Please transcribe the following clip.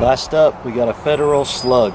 Last up, we got a federal slug.